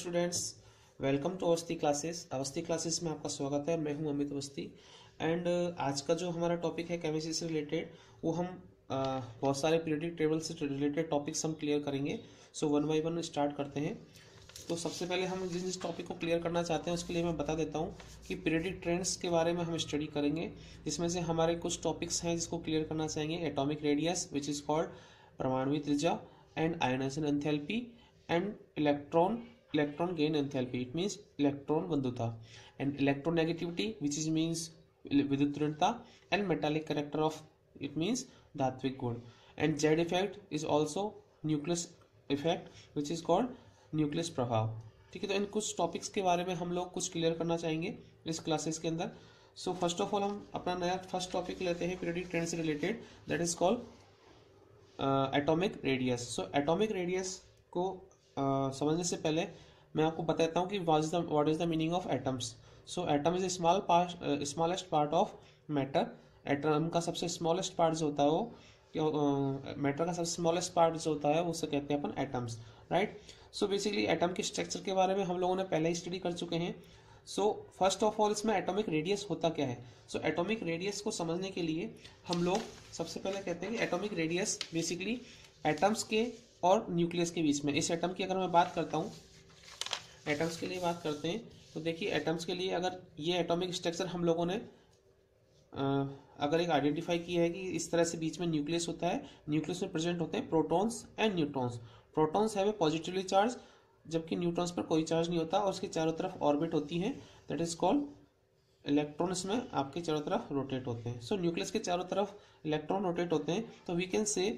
Students welcome to Awasthi classes Awasthi classes में आपका स्वागत है। मैं हूँ अमित अवस्थी। एंड आज का जो हमारा टॉपिक है केमिस्ट्री से रिलेटेड वो हम uh, बहुत सारे पीरियडिक टेबल से रिलेटेड टॉपिक्स हम क्लियर करेंगे। So one by one start करते हैं। तो सबसे पहले हम जिस जिस टॉपिक को क्लियर करना चाहते हैं उसके लिए मैं बता देता हूँ कि पीरियडिक ट्रेंड्स के बारे में हम स्टडी करेंगे। जिसमें से हमारे कुछ टॉपिक्स हैं जिसको क्लियर करना चाहेंगे। Atomic radius which is called परमाणु त्रिज्या and ionization enthalpy and electron electron electron gain it means electron बंधुता and electron negativity which is means विद्युत ऋणता and metallic character of it means धात्विक गुण. And Z effect is also nucleus effect which is called nucleus प्रभाव. ठीक है तो इन कुछ topics के बारे में हम लोग कुछ क्लियर करना चाहेंगे इस क्लासेस के अंदर. सो फ़र्स्ट ऑफ़ ऑल हम अपना नया फ़र्स्ट टॉपिक लेते हैं पीरियडिक ट्रेंड से related that is called atomic radius so atomic radius को समझने से पहले मैं आपको बताता हूँ कि what is the what is the meaning of atoms so atom is small part smallest part of matter atom का सबसे स्मॉलेस्ट पार्ट जो होता है वो मैटर का सबसे स्मॉलेस्ट पार्ट जो होता है, उसे कहते हैं अपन atoms right so basically atom के स्ट्रक्चर के बारे में हम लोगों ने पहले ही स्टडी कर चुके हैं। सो फ़र्स्ट ऑफ़ ऑल इसमें एटॉमिक रेडियस होता क्या है? सो एटॉमिक रेडियस को समझने के लिए हम लोग सबसे पहले कहते हैं कि एटॉमिक रेडियस बेसिकली एटम्स के और न्यूक्लियस के बीच में। इस एटम की अगर मैं बात करता हूँ एटम्स के लिए बात करते हैं तो देखिए एटम्स के लिए अगर ये एटॉमिक स्ट्रक्चर हम लोगों ने अगर एक आइडेंटिफाई किया है कि इस तरह से बीच में न्यूक्लियस होता है न्यूक्लियस में प्रेजेंट होते हैं प्रोटॉन्स एंड न्यूट्रॉन्स प्रोटॉन्स है पॉजिटिवली चार्ज जबकि न्यूट्रॉन्स पर कोई चार्ज नहीं होता और उसके चारों तरफ़ ऑर्बिट होती है। दैट इज़ कॉल्ड इलेक्ट्रॉन्स में आपके चारों तरफ़ रोटेट होते हैं। सो so, न्यूक्लियस के चारों तरफ़ इलेक्ट्रॉन रोटेट होते हैं। तो वी कैन से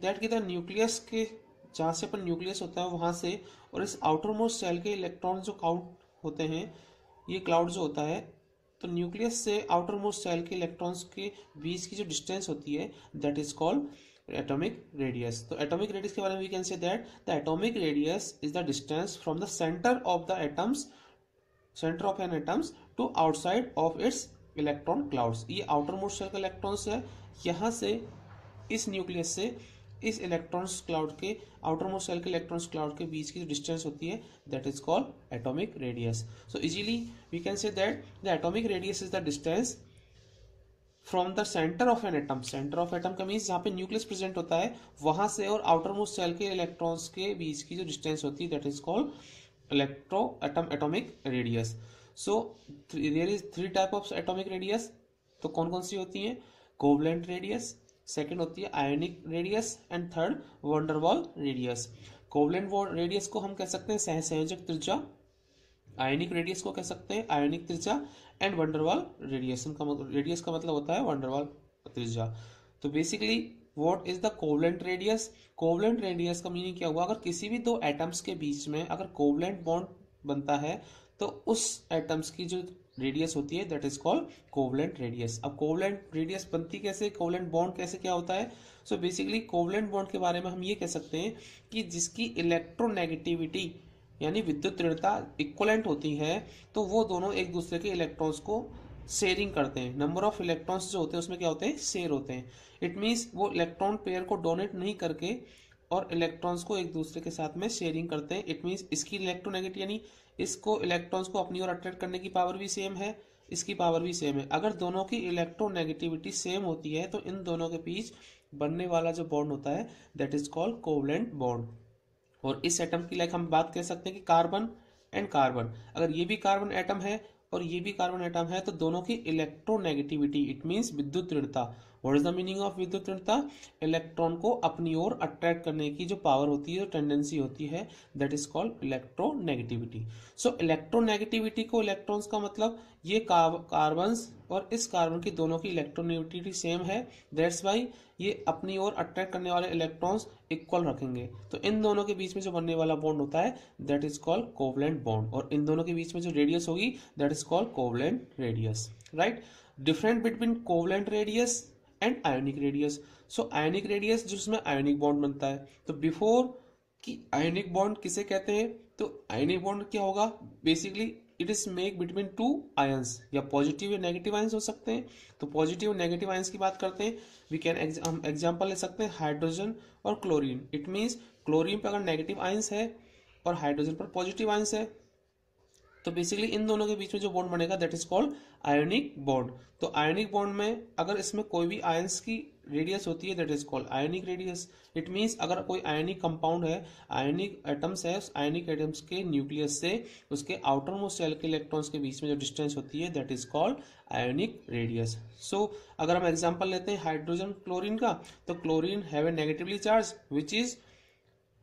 दैट कि द न्यूक्लियस के जहाँ से अपन न्यूक्लियस होता है, वहाँ से और इस आउटर मोस्ट सेल के इलेक्ट्रॉन जो काउंट होते हैं, ये क्लाउड जो होता है तो न्यूक्लियस से आउटर मोस्ट सेल के इलेक्ट्रॉन्स के बीच की जो डिस्टेंस होती है that is called atomic radius तो एटॉमिक रेडियस के बारे में we can say that the atomic radius is the distance from the centre of the atoms centre of an atoms to outside of its electron clouds ये outermost shell का electrons है, यहाँ से इस nucleus से इस electrons cloud के outer most shell के इलेक्ट्रॉन्स क्लाउड के बीच की डिस्टेंस होती है that is called atomic radius so easily we can say that the atomic radius is the distance from the centre of an atom centre of atom का means जहाँ पे nucleus present होता है, वहाँ से और आउटर मोस्ट सेल के electrons के बीच की जो डिस्टेंस होती है that is called electro atom atomic radius so there is three type of atomic radius तो कौन कौन सी होती है? कोवलेंट रेडियस सेकेंड होती है ionic radius and third van der Waal radius covalent radius को हम कह सकते हैं सह संयोजक त्रिज्या। आयोनिक रेडियस को कह सकते हैं आयोनिक त्रिज्या and van der Waal radius का रेडियस का मतलब होता है वंडरवॉल त्रिज्या। तो basically what is the covalent radius covalent radius का मीनिंग क्या हुआ? अगर किसी भी दो एटम्स के बीच में अगर कोवलेंट बॉन्ड बनता है तो उस एटम्स की जो रेडियस होती है that is called covalent radius अब कोवलेंट रेडियस बनती कैसे कोवलेंट बॉन्ड कैसे, क्या होता है? सो बेसिकली कोवलेंट बॉन्ड के बारे में हम ये कह सकते हैं कि जिसकी इलेक्ट्रोनेगेटिविटी यानी विद्युत ऋणता इक्वलेंट होती है तो वो दोनों एक दूसरे के इलेक्ट्रॉन्स को शेयरिंग करते हैं। नंबर ऑफ़ इलेक्ट्रॉन्स जो होते हैं, उसमें क्या होते हैं? शेयर होते हैं। इट मीन्स वो इलेक्ट्रॉन पेयर को डोनेट नहीं करके और इलेक्ट्रॉन्स को एक दूसरे के साथ में शेयरिंग करते हैं। इट मीन्स इसकी इलेक्ट्रोनेगेटिव यानी इसको इलेक्ट्रॉन्स को अपनी ओर अट्रैक्ट करने की पावर भी सेम है, इसकी पावर भी सेम है। अगर दोनों की इलेक्ट्रोनेगेटिविटी सेम होती है तो इन दोनों के बीच बनने वाला जो बॉन्ड होता है that is called covalent bond और इस एटम की लाइक हम बात कह सकते हैं कि कार्बन एंड कार्बन अगर ये भी कार्बन एटम है और ये भी कार्बन एटम है तो दोनों की इलेक्ट्रोनेगेटिविटी इट मींस विद्युत ऋणता what is the meaning of विद्युत ऋणता इलेक्ट्रॉन को अपनी ओर अट्रैक्ट करने की जो पावर होती है, जो टेंडेंसी होती है that is called electronegativity so electronegativity को इलेक्ट्रॉन्स का मतलब ये कार्बन और इस कार्बन की दोनों की इलेक्ट्रोनेगेटिविटी सेम है. दैट्स वाई ये अपनी ओर अट्रैक्ट करने वाले इलेक्ट्रॉन्स इक्वल रखेंगे. तो इन दोनों के बीच में जो बनने वाला बॉन्ड होता है that is called covalent bond और इन दोनों के बीच में जो रेडियस होगी that is called covalent radius right different between covalent radius and ionic radius so ionic radius जिसमें आयोनिक बॉन्ड बनता है तो बिफोर कि आयोनिक बॉन्ड किसे कहते हैं? तो आयोनिक बॉन्ड क्या होगा? Basically it is make between two ions या पॉजिटिव या नेगेटिव आयंस हो सकते हैं। तो पॉजिटिव नेगेटिव आयंस की बात करते हैं। वी कैन हम एग्ज़ाम्पल ले सकते हैं हाइड्रोजन और क्लोरीन इट मीन्स क्लोरीन पर अगर नेगेटिव आयंस है और हाइड्रोजन पर पॉजिटिव आयंस है तो बेसिकली इन दोनों के बीच में जो बॉन्ड बनेगा that is called ionic bond तो आयोनिक बॉन्ड में अगर इसमें कोई भी आयंस की रेडियस होती है that is called ionic radius it means अगर कोई आयोनिक कंपाउंड है आयोनिक एटम्स है, उस आयोनिक एटम्स के न्यूक्लियस से उसके आउटर मोस्ट सेल के इलेक्ट्रॉन्स के बीच में जो डिस्टेंस होती है that is called ionic radius so अगर हम एग्ज़ाम्पल लेते हैं हाइड्रोजन क्लोरीन का तो chlorine have a negatively charge which is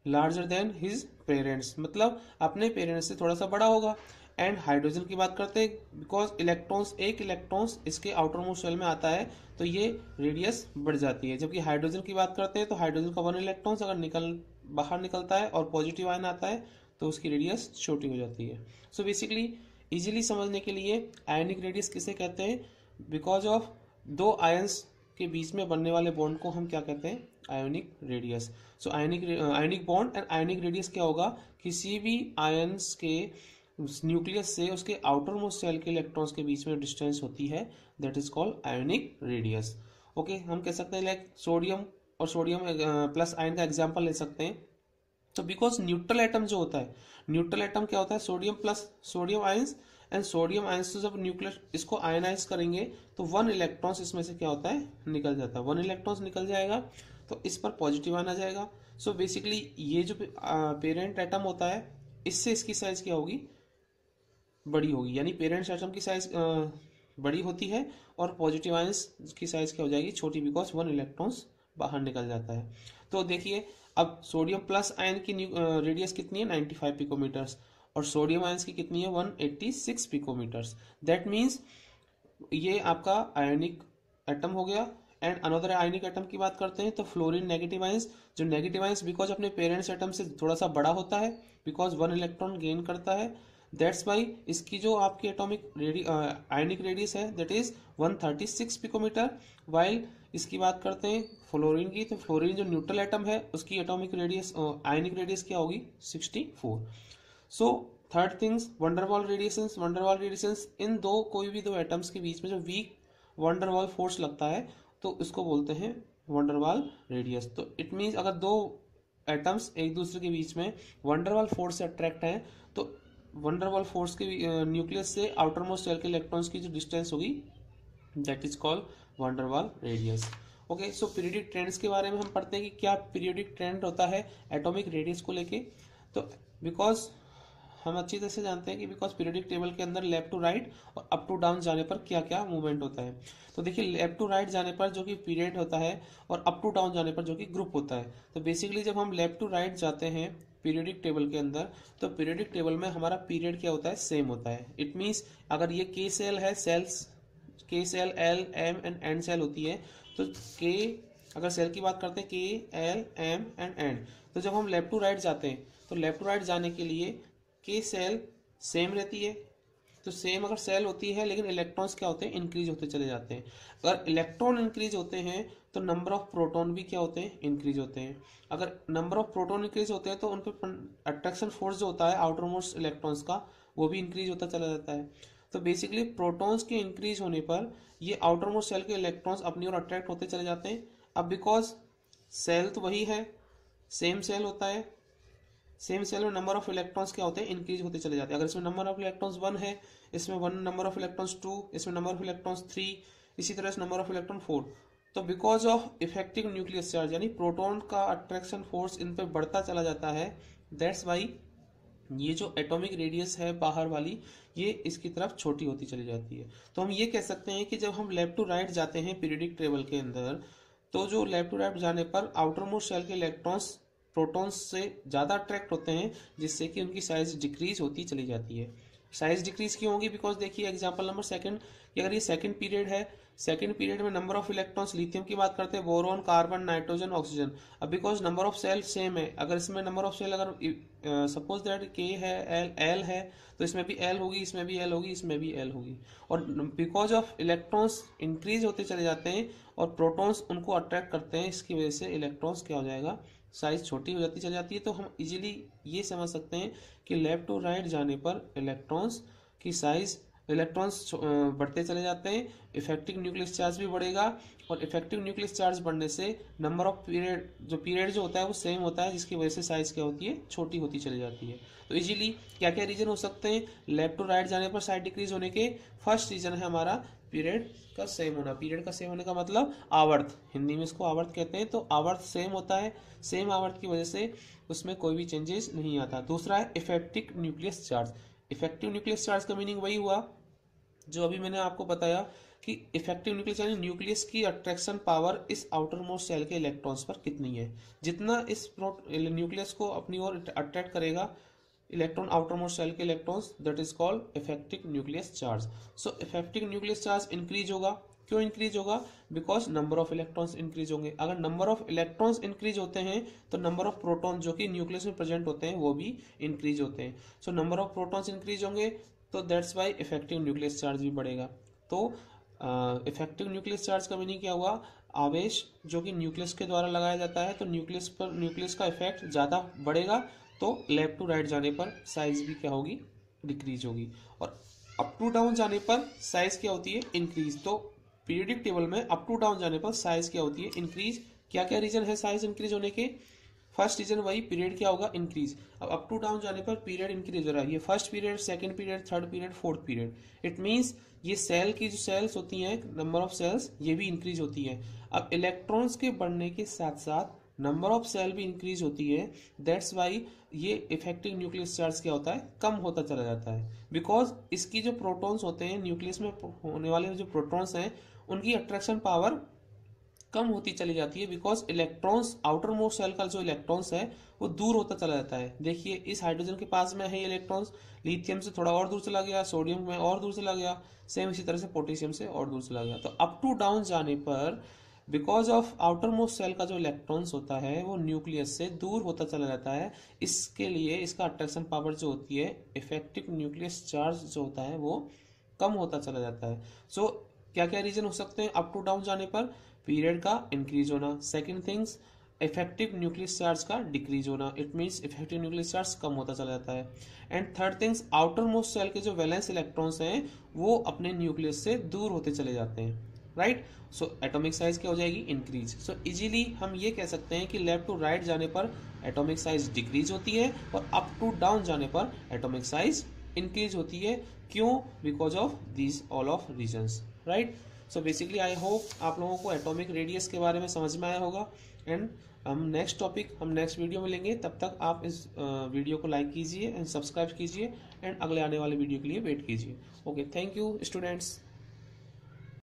larger than his parents मतलब अपने पेरेंट्स से थोड़ा सा बड़ा होगा। एंड हाइड्रोजन की बात करते हैं बिकॉज़ इलेक्ट्रॉन्स एक इलेक्ट्रॉन्स इसके आउटर मोस्ट शेल में आता है तो ये रेडियस बढ़ जाती है। जबकि हाइड्रोजन की बात करते हैं तो हाइड्रोजन का वन इलेक्ट्रॉन्स अगर निकल, बाहर निकलता है और पॉजिटिव आयन आता है तो उसकी रेडियस छोटी हो जाती है। सो बेसिकली इजीली समझने के लिए आयनिक रेडियस किसे कहते हैं? बिकॉज़ ऑफ़ दो आयंस के बीच में बनने वाले बॉन्ड को हम क्या कहते हैं? Ionic radius so ionic ionic bond and ionic radius क्या होगा? किसी भी आयंस के न्यूक्लियस से उसके आउटर मोस्ट सेल के इलेक्ट्रॉन्स के बीच में डिस्टेंस होती है that is called ionic radius okay हम कह सकते हैं लाइक सोडियम और सोडियम प्लस आयन का एग्ज़ाम्पल ले सकते हैं. तो बिकॉज़ न्यूट्रल एटम जो होता है न्यूट्रल एटम क्या होता है? Sodium plus sodium ions and sodium ions तो जब न्यूक्लियर इसको आयनाइज करेंगे तो वन इलेक्ट्रॉन्स इसमें से क्या होता है? निकल जाता है। वन इलेक्ट्रॉन्स निकल जाएगा तो इस पर पॉजिटिव आना जाएगा। सो so बेसिकली ये जो पेरेंट एटम होता है, इससे इसकी साइज़ क्या होगी? बड़ी होगी। यानी पेरेंट्स एटम की साइज़ बड़ी होती है, और पॉजिटिव आयंस की साइज़ क्या हो जाएगी? छोटी बिकॉज़ वन इलेक्ट्रॉन्स बाहर निकल जाता है। तो देखिए, अब सोडियम प्लस आयन की रेडियस कितनी है? 95 पिकोमीटर्स और सोडियम आयंस की कितनी है? 186 पिकोमीटर्स। दैट मीन्स ये आपका आयनिक एटम हो गया। एंड अनदर आयनिक एटम की बात करते हैं तो फ्लोरिन नेगेटिव आयंस जो नेगेटिव आयंस बिकॉज़ अपने पेरेंट्स एटम से थोड़ा सा बड़ा होता है बिकॉज़ वन इलेक्ट्रॉन गेन करता है दैट्स वाई इसकी जो आपकी एटॉमिक रेडी आयनिक रेडियस है दैट इज़ 136 पिकोमीटर। वाइल इसकी बात करते हैं फ्लोरीन की तो फ्लोरीन जो न्यूट्रल एटम है, उसकी एटॉमिक रेडियस आयनिक रेडियस क्या होगी? 64 so third things van der Waal radiation van der Waal radiation इन दो कोई भी दो एटम्स के बीच में जो वीक वंडरवॉल फोर्स लगता है तो इसको बोलते हैं वंडरवॉल रेडियस तो इट मीन्स अगर दो एटम्स एक दूसरे के बीच में वंडरवॉल फोर्स से अट्रैक्ट हैं तो वंडरवॉल फोर्स के न्यूक्लियस से आउटर मोस्ट सेल के इलेक्ट्रॉन्स की जो डिस्टेंस होगी that is called van der Waal radius okay so periodic trends के बारे में हम पढ़ते हैं कि क्या पीरियडिक ट्रेंड होता है एटॉमिक रेडियस को लेके. तो बिकॉज़ हम अच्छी तरह से जानते हैं कि बिकॉज़ पीरियडिक टेबल के अंदर लेफ़्ट टू राइट और अप टू डाउन जाने पर क्या क्या मूवमेंट होता है। तो देखिए लेफ़्ट टू राइट जाने पर जो कि पीरियड होता है और अप टू डाउन जाने पर जो कि ग्रुप होता है। तो बेसिकली जब हम लेफ़्ट टू राइट जाते हैं पीरियडिक टेबल के अंदर तो पीरियडिक टेबल में हमारा पीरियड क्या होता है? सेम होता है। इट मीन्स अगर ये के सेल है सेल्स के shell L M N and shell होती है तो के अगर सेल की बात करते हैं के एल एम एंड एंड तो जब हम लेफ़्ट टू राइट जाते हैं तो लेफ़्ट टू राइट जाने के लिए के सेल सेम रहती है। तो सेम अगर सेल होती है, लेकिन इलेक्ट्रॉन्स क्या होते हैं? इंक्रीज होते चले जाते हैं। अगर इलेक्ट्रॉन इंक्रीज होते हैं तो नंबर ऑफ़ प्रोटॉन भी क्या होते हैं? इंक्रीज होते हैं। अगर नंबर ऑफ़ प्रोटॉन इंक्रीज होते हैं तो उन पर अट्रैक्शन फोर्स जो होता है आउटर मोस्ट इलेक्ट्रॉन्स का, वो भी इंक्रीज होता चला जाता है। तो बेसिकली प्रोटॉन्स के इंक्रीज होने पर, ये आउटर मोस्ट सेल के इलेक्ट्रॉन्स अपनी ओर अट्रैक्ट होते चले जाते हैं। अब बिकॉज़ सेल तो वही है सेम सेल होता है सेम सेल में नंबर ऑफ़ इलेक्ट्रॉन्स क्या होते हैं? इंक्रीज होते चले जाते हैं। अगर इसमें नंबर ऑफ़ इलेक्ट्रॉन्स वन है, इसमें one number of electrons two इसमें नंबर ऑफ़ इलेक्ट्रॉन्स थ्री इसी तरह से नंबर ऑफ़ इलेक्ट्रॉन फोर तो because of effective nucleus charge यानी प्रोटॉन का अट्रैक्शन फोर्स इन पर बढ़ता चला जाता है दैट्स वाई ये जो एटॉमिक रेडियस है बाहर वाली, ये इसकी तरफ़ छोटी होती चली जाती है। तो हम ये कह सकते हैं कि जब हम लेफ़्ट टू राइट जाते हैं पीरियडिक टेबल के अंदर तो जो लेफ़्ट टू राइट जाने पर आउटर मोस्ट सेल के इलेक्ट्रॉन्स प्रोटॉन्स से ज़्यादा अट्रैक्ट होते हैं, जिससे कि उनकी साइज़ डिक्रीज होती चली जाती है। साइज़ डिक्रीज क्यों होगी? बिकॉज़ देखिए एग्ज़ाम्पल नंबर सेकंड कि अगर ये सेकंड पीरियड है सेकंड पीरियड में नंबर ऑफ़ इलेक्ट्रॉन्स लिथियम की बात करते हैं बोरोन कार्बन नाइट्रोजन ऑक्सीजन अब because number of shell same है, अगर इसमें नंबर ऑफ़ सेल अगर सपोज़ दैट के है एल एल है तो इसमें भी एल होगी, इसमें भी एल होगी, इसमें भी एल होगी। और बिकॉज़ ऑफ़ इलेक्ट्रॉन्स इंक्रीज होते चले जाते हैं, और प्रोटॉन्स उनको अट्रैक्ट करते हैं, इसकी वजह से इलेक्ट्रॉन्स क्या हो जाएगा? साइज़ छोटी हो जाती, चली जाती है तो हम इजीली ये समझ सकते हैं कि लेफ़्ट टू राइट जाने पर इलेक्ट्रॉन्स की साइज़ इलेक्ट्रॉन्स बढ़ते चले जाते हैं इफ़ेक्टिव न्यूक्लियस चार्ज भी बढ़ेगा और इफ़ेक्टिव न्यूक्लियस चार्ज बढ़ने से नंबर ऑफ़ पीरियड जो पीरियड जो होता है, वो सेम होता है, जिसकी वजह से साइज़ क्या होती है, छोटी होती चली जाती है। तो इजीली क्या क्या रीजन हो सकते हैं? लेफ़्ट टू राइट जाने पर साइज़ डिक्रीज होने के फ़र्स्ट रीजन है हमारा पीरियड का सेम होना। पीरियड का सेम होने का मतलब आवर्त। हिंदी में इसको आवर्त कहते हैं तो आवर्त सेम होता है। सेम आवर्त की वजह से उसमें कोई भी चेंजेस नहीं आता। दूसरा है effective nucleus charge effective nucleus charge का मीनिंग वही हुआ, जो अभी मैंने आपको बताया कि इफ़ेक्टिव न्यूक्लियस यानी न्यूक्लियस की अट्रैक्शन पावर इस आउटर मोस्ट सेल के इलेक्ट्रॉन्स पर कितनी है। जितना इस न्यूक्लियस को अपनी ओर अट्रैक्ट करेगा इलेक्ट्रॉन आउटर मोस्ट सेल के electrons that is called effective nucleus charge so effective nucleus charge increase होगा। क्यों इंक्रीज होगा? Because number of electrons increase होंगे। अगर नंबर ऑफ़ इलेक्ट्रॉन्स इंक्रीज होते हैं तो नंबर ऑफ़ प्रोटॉन जो कि न्यूक्लियस में प्रेजेंट होते हैं, वो भी इंक्रीज होते हैं। So number of protons increase होंगे तो that's why effective nucleus charge भी बढ़ेगा। तो इफ़ेक्टिव न्यूक्लियस चार्ज का मीनिंग क्या हुआ। आवेश जो कि न्यूक्लियस के द्वारा लगाया जाता है तो न्यूक्लियस पर न्यूक्लियस का इफ़ेक्ट ज़्यादा बढ़ेगा। तो लेफ़्ट टू राइट जाने पर साइज़ भी क्या होगी? डिक्रीज होगी। और अप टू डाउन जाने पर साइज़ क्या होती है? इंक्रीज तो पीरियडिक टेबल में अप टू डाउन जाने पर साइज़ क्या होती है? इंक्रीज क्या क्या रीजन है साइज़ इंक्रीज होने के? फ़र्स्ट रीजन वही पीरियड क्या होगा? इंक्रीज अब अप टू डाउन जाने पर पीरियड इंक्रीज हो रहा है। ये first period second period third period fourth period it means ये सेल की जो सेल्स होती हैं नंबर ऑफ़ सेल्स ये भी इंक्रीज होती है। अब इलेक्ट्रॉन्स के बढ़ने के साथ साथ नंबर ऑफ़ सेल भी इंक्रीज होती है. दैट्स वाई ये इफ़ेक्टिव न्यूक्लियस चार्ज क्या होता है? कम होता चला जाता है. बिकॉज़ इसकी जो प्रोटॉन्स होते हैं न्यूक्लियस में होने वाले जो प्रोटॉन्स हैं, उनकी अट्रैक्शन पावर कम होती चली जाती है because electrons outermost shell का जो इलेक्ट्रॉन्स है, वो दूर होता चला जाता है. देखिए, इस हाइड्रोजन के पास में है इलेक्ट्रॉन्स लिथियम से थोड़ा और दूर चला गया सोडियम में और दूर चला गया. सेम इसी तरह से पोटेशियम से और दूर चला गया. तो अप टू डाउन जाने पर because of outermost shell का जो इलेक्ट्रॉन्स होता है वो न्यूक्लियस से दूर होता चला जाता है। इसके लिए इसका अट्रैक्शन पावर जो होती है इफ़ेक्टिव न्यूक्लियस चार्ज जो होता है वो कम होता चला जाता है। सो so, क्या क्या रीजन हो सकते हैं अप टू डाउन जाने पर? पीरियड का इंक्रीज होना। Second things effective nucleus charge का डिक्रीज होना। It means effective nucleus charge कम होता चला जाता है। And third things outermost shell के जो वैलेंस इलेक्ट्रॉन्स हैं वो अपने न्यूक्लियस से दूर होते चले जाते हैं। राइट सो एटॉमिक साइज़ क्या हो जाएगी? इंक्रीज सो इजीली हम ये कह सकते हैं कि लेफ़्ट टू राइट जाने पर एटॉमिक साइज़ डिक्रीज होती है और अप टू डाउन जाने पर एटॉमिक साइज़ इंक्रीज होती है। क्यों? Because of these all of reasons right so basically I hope आप लोगों को एटॉमिक रेडियस के बारे में समझ में आया होगा। एंड हम नेक्स्ट टॉपिक हम नेक्स्ट वीडियो में लेंगे। तब तक आप इस वीडियो को लाइक कीजिए एंड सब्सक्राइब कीजिए। एंड अगले आने वाले वीडियो के लिए वेट कीजिए। Okay thank you students